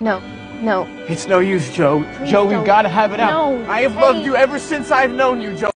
No, no. It's no use, Joe. Please Joe, we've got to have it out. No, I have hey. loved you ever since I've known you, Joe.